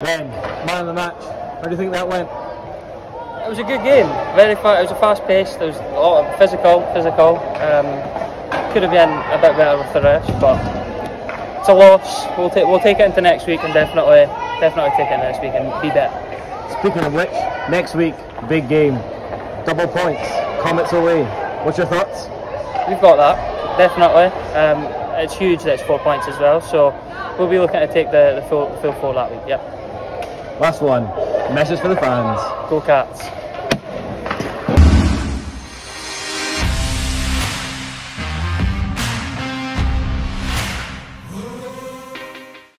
Ben, man of the match. How do you think that went? It was a good game. Very fa- It was a fast pace. There was a lot of physical, physical. Um, could have been a bit better with the rest, but it's a loss. We'll take we'll take it into next week and definitely definitely take it next week and be better. Speaking of which, next week, big game. Double points, Comets away. What's your thoughts? We've got that definitely. Um, it's huge that it's four points as well. So we'll be looking to take the, the full full four that week. Yeah. Last one, message for the fans. Go Cats.